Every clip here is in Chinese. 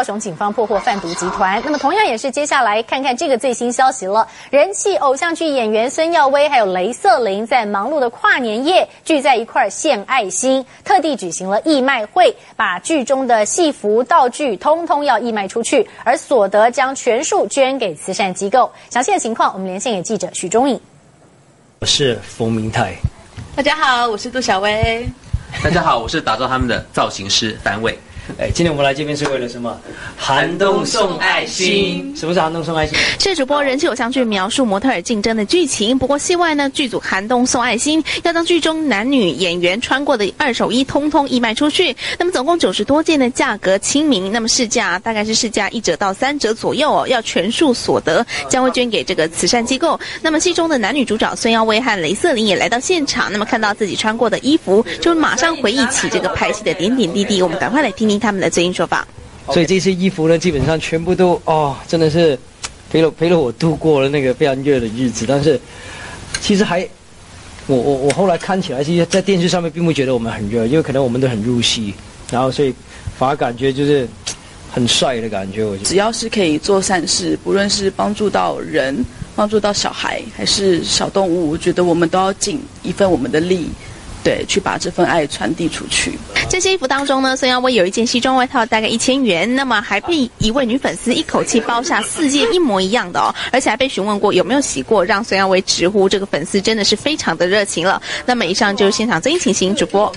高雄警方破获贩毒集团。那么同样也是接下来看看这个最新消息了。人气偶像剧演员孙耀威还有雷瑟琳在忙碌的跨年夜聚在一块献爱心，特地举行了义卖会，把剧中的戏服道具通通要义卖出去，而所得将全数捐给慈善机构。详细的情况，我们连线给记者许忠颖。我是冯明泰，大家好，我是杜小薇。大家好，我是打造他们的造型师范伟。哎，今天我们来这边是为了什么？寒冬送爱心。什么是寒冬送爱心？是主播人气偶像剧描述模特儿竞争的剧情。不过戏外呢，剧组寒冬送爱心，要将剧中男女演员穿过的二手衣通通义卖出去。那么总共九十多件的价格亲民，那么市价大概是市价一折到三折左右哦。要全数所得将会捐给这个慈善机构。那么戏中的男女主角孙耀威和雷瑟琳也来到现场，那么看到自己穿过的衣服，就马上回忆起这个拍戏的点点滴滴。我们赶快来听听。他们的最新说法，所以这些衣服呢，基本上全部都哦，真的是陪了陪了我度过了那个非常热的日子。但是其实还，我我我后来看起来，其实，在电视上面并不觉得我们很热，因为可能我们都很入戏，然后所以反而感觉就是很帅的感觉。我觉得只要是可以做善事，不论是帮助到人、帮助到小孩，还是小动物，我觉得我们都要尽一份我们的力。对，去把这份爱传递出去。这些衣服当中呢，孙耀威有一件西装外套，大概一千元。那么还被一位女粉丝一口气包下四件一模一样的哦，而且还被询问过有没有洗过，让孙耀威直呼这个粉丝真的是非常的热情了。那么以上就是现场最新情形，主播。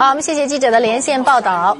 好，我们谢谢记者的连线报道。